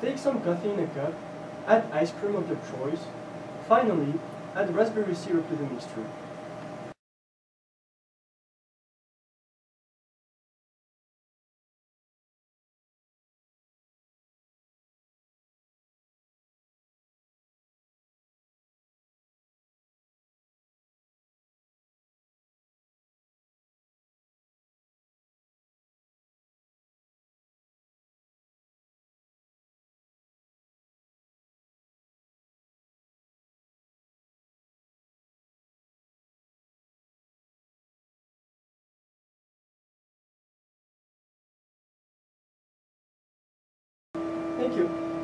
Take some coffee in a cup, add ice cream of your choice. Finally, add raspberry syrup to the mixture. Thank you.